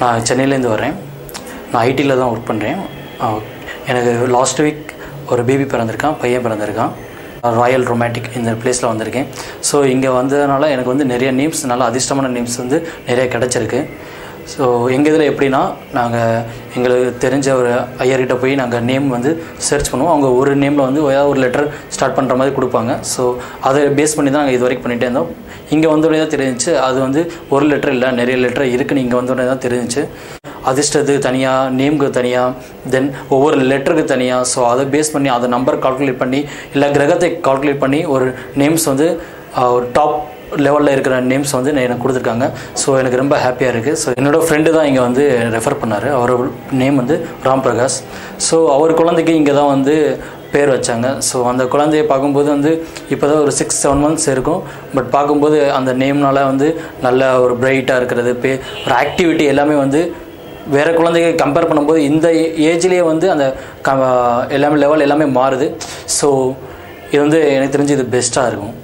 நான் சென்னையிலேருந்து வரேன் நான் ஐடியில் தான் ஒர்க் பண்ணுறேன் எனக்கு லாஸ்ட் வீக் ஒரு பேபி பிறந்திருக்கான் பையன் பிறந்திருக்கான். ராயல் ரொமாட்டிக் இந்த பிளேஸில் வந்திருக்கேன். ஸோ இங்கே வந்ததுனால எனக்கு வந்து நிறைய நேம்ஸ் நல்ல அதிர்ஷ்டமான நேம்ஸ் வந்து நிறைய கிடச்சிருக்கு. ஸோ எங்கள் இதில் எப்படின்னா நாங்கள் எங்களுக்கு தெரிஞ்ச ஒரு ஐயர்கிட்ட போய் நாங்கள் நேம் வந்து சர்ச் பண்ணுவோம். அவங்க ஒரு நேமில் வந்து ஏதாவது ஒரு லெட்டர் ஸ்டார்ட் பண்ணுற மாதிரி கொடுப்பாங்க. ஸோ அதை பேஸ் பண்ணி தான் நாங்கள் இது வரைக்கும் பண்ணிகிட்டே இருந்தோம். இங்கே வந்தோடனே தான் தெரிஞ்சிச்சு. அது வந்து ஒரு லெட்டர் இல்லை நிறைய லெட்டர் இருக்குன்னு இங்கே வந்தோடனே தான் தெரிஞ்சிச்சு. அதிர்ஷ்டத்துக்கு தனியாக நேமுக்கு தனியாக தென் ஒவ்வொரு லெட்டருக்கு தனியாக ஸோ அதை பேஸ் பண்ணி அதை நம்பர் கால்குலேட் பண்ணி இல்லை கிரகத்தை கால்குலேட் பண்ணி ஒரு நேம்ஸ் வந்து ஒரு டாப் லெவலில் இருக்கிற நேம்ஸ் வந்து எனக்கு கொடுத்துருக்காங்க. ஸோ எனக்கு ரொம்ப ஹாப்பியாக இருக்குது ஸோ என்னோடய ஃப்ரெண்டு தான் இங்கே வந்து ரெஃபர் பண்ணார். அவர் நேம் வந்து ராம் பிரகாஷ். ஸோ அவர் குழந்தைக்கு இங்கே தான் வந்து பேர் வச்சாங்க. ஸோ அந்த குழந்தைய பார்க்கும்போது வந்து இப்போ தான் ஒரு சிக்ஸ் செவன் மந்த்ஸ் இருக்கும். பட் பார்க்கும்போது அந்த நேம்னால வந்து நல்ல ஒரு பிரைட்டாக இருக்கிறது. பே ஒரு ஆக்டிவிட்டி எல்லாமே வந்து வேறு குழந்தைங்க கம்பேர் பண்ணும்போது இந்த ஏஜ்லேயே வந்து அந்த க எல்லாமே லெவல் எல்லாமே மாறுது. ஸோ இது வந்து எனக்கு தெரிஞ்சு இது பெஸ்ட்டாக இருக்கும்.